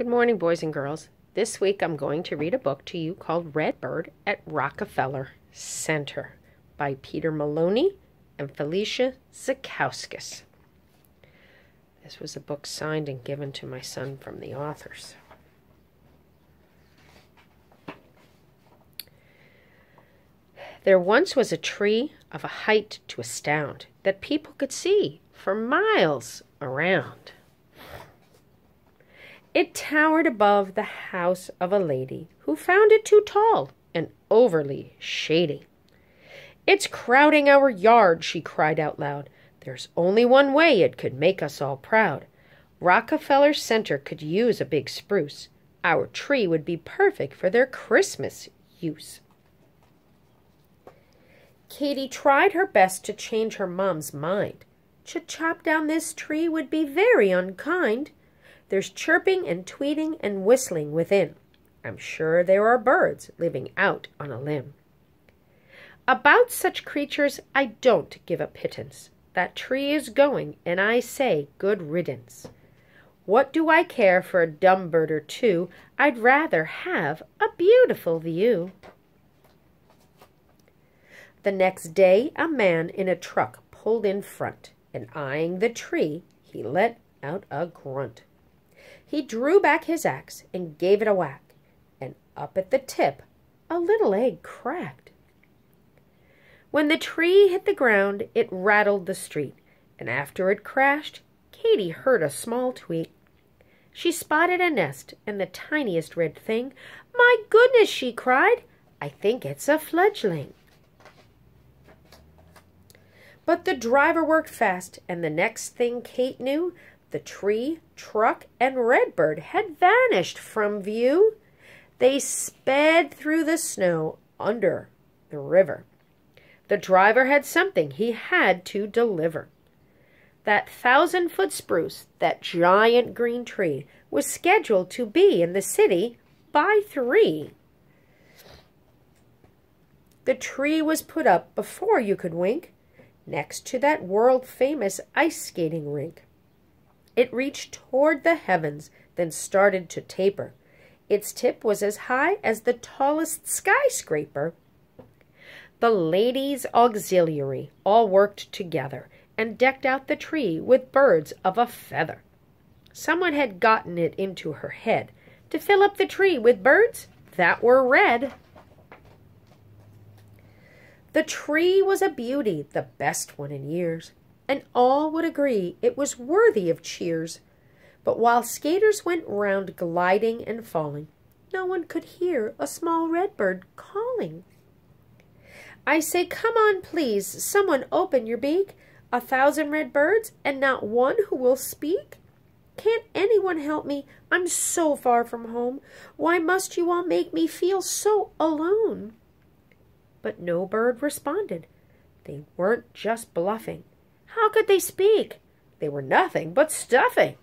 Good morning, boys and girls. This week I'm going to read a book to you called Redbird at Rockefeller Center by Peter Maloney and Felicia Zekauskas. This was a book signed and given to my son from the authors. There once was a tree of a height to astound that people could see for miles around. It towered above the house of a lady who found it too tall and overly shady. It's crowding our yard, she cried out loud. There's only one way it could make us all proud. Rockefeller Center could use a big spruce. Our tree would be perfect for their Christmas use. Katy tried her best to change her mom's mind. To chop down this tree would be very unkind. There's chirping and tweeting and whistling within. I'm sure there are birds living out on a limb. About such creatures I don't give a pittance. That tree is going, and I say good riddance. What do I care for a dumb bird or two? I'd rather have a beautiful view. The next day, a man in a truck pulled in front, and eyeing the tree, he let out a grunt. He drew back his axe and gave it a whack, and up at the tip a little egg cracked. When the tree hit the ground, it rattled the street, and after it crashed, Katy heard a small tweet. She spotted a nest and the tiniest red thing. My goodness, she cried, I think it's a fledgling. But the driver worked fast, and the next thing Kate knew, the tree, truck, and redbird had vanished from view. They sped through the snow under the river. The driver had something he had to deliver. That thousand foot spruce, that giant green tree, was scheduled to be in the city by three. The tree was put up before you could wink next to that world famous ice skating rink. It reached toward the heavens, then started to taper. Its tip was as high as the tallest skyscraper. The ladies' auxiliary all worked together and decked out the tree with birds of a feather. Someone had gotten it into her head to fill up the tree with birds that were red. The tree was a beauty, the best one in years, and all would agree it was worthy of cheers. But while skaters went round gliding and falling, no one could hear a small redbird calling. I say, come on, please, someone open your beak. A thousand red birds, and not one who will speak? Can't anyone help me? I'm so far from home. Why must you all make me feel so alone? but no bird responded. They weren't just bluffing. How could they speak? They were nothing but stuffing.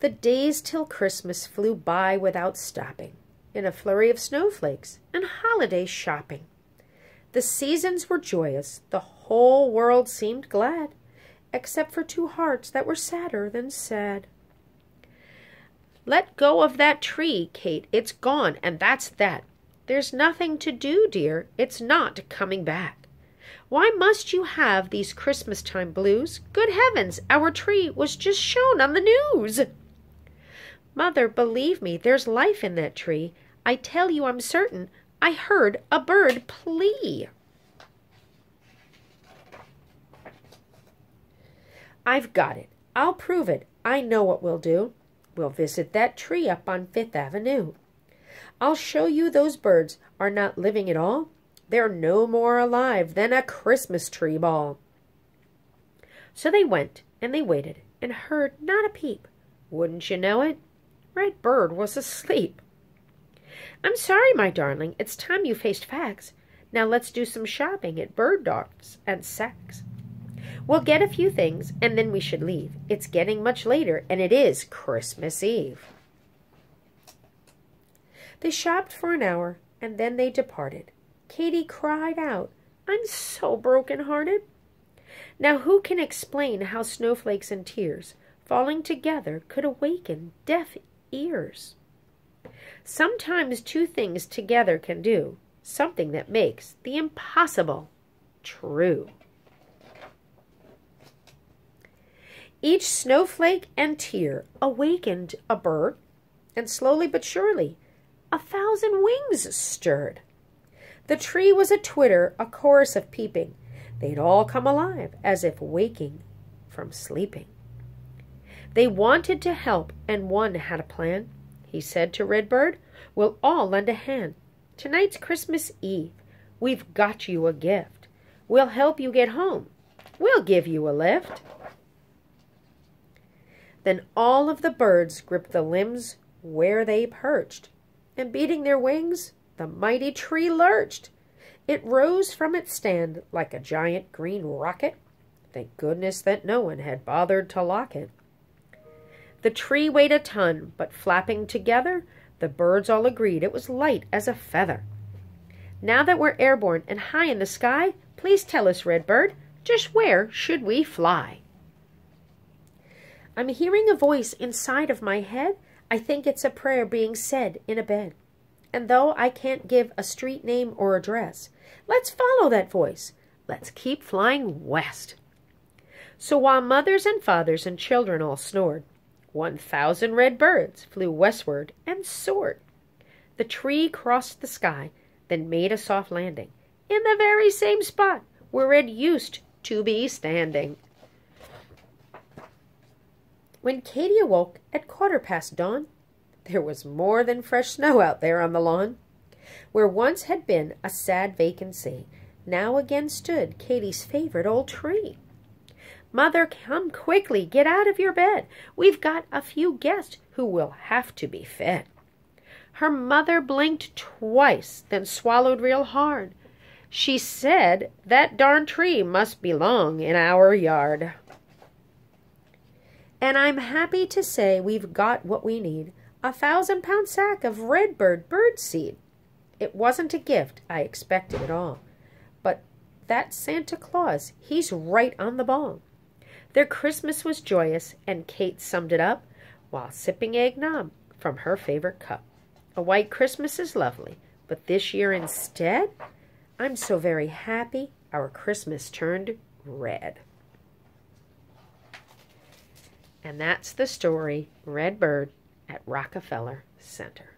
The days till Christmas flew by without stopping, in a flurry of snowflakes and holiday shopping. The seasons were joyous, the whole world seemed glad, except for two hearts that were sadder than sad. Let go of that tree, Kate. It's gone, and that's that. There's nothing to do, dear. It's not coming back. Why must you have these Christmas time blues? Good heavens, our tree was just shown on the news. Mother, believe me, there's life in that tree. I tell you, I'm certain. I heard a bird plea. I've got it. I'll prove it. I know what we'll do. We'll visit that tree up on Fifth Avenue. I'll show you those birds are not living at all. They're no more alive than a Christmas tree ball. So they went, and they waited, and heard not a peep. Wouldn't you know it? Redbird was asleep. I'm sorry, my darling. It's time you faced facts. Now let's do some shopping at Bergdorf's and Saks. We'll get a few things, and then we should leave. It's getting much later, and it is Christmas Eve. They shopped for an hour, and then they departed. Katy cried out, I'm so broken-hearted. Now who can explain how snowflakes and tears falling together could awaken deaf ears. Sometimes two things together can do something that makes the impossible true. Each snowflake and tear awakened a bird, and slowly but surely a thousand wings stirred. The tree was a twitter, a chorus of peeping. They'd all come alive as if waking from sleeping. They wanted to help, and one had a plan. He said to Redbird, We'll all lend a hand. Tonight's Christmas Eve. We've got you a gift. We'll help you get home. We'll give you a lift. Then all of the birds gripped the limbs where they perched, and beating their wings, the mighty tree lurched. It rose from its stand like a giant green rocket. Thank goodness that no one had bothered to lock it. The tree weighed a ton, but flapping together, the birds all agreed it was light as a feather. Now that we're airborne and high in the sky, please tell us, Redbird, just where should we fly? I'm hearing a voice inside of my head. I think it's a prayer being said in a bed. And though I can't give a street name or address, let's follow that voice. Let's keep flying west. So while mothers and fathers and children all snored, one thousand red birds flew westward and soared. The tree crossed the sky, then made a soft landing in the very same spot where it used to be standing. When Katy awoke at quarter past dawn, there was more than fresh snow out there on the lawn. Where once had been a sad vacancy, now again stood Katy's favorite old tree. Mother, come quickly, get out of your bed. We've got a few guests who will have to be fed. Her mother blinked twice, then swallowed real hard. She said that darn tree must belong in our yard. And I'm happy to say we've got what we need a thousand pound sack of redbird bird seed. It wasn't a gift I expected at all, but that Santa Claus, he's right on the ball. Their Christmas was joyous, and Kate summed it up while sipping eggnog from her favorite cup. A white Christmas is lovely, but this year instead, I'm so very happy our Christmas turned red. And that's the story Redbird at Rockefeller Center.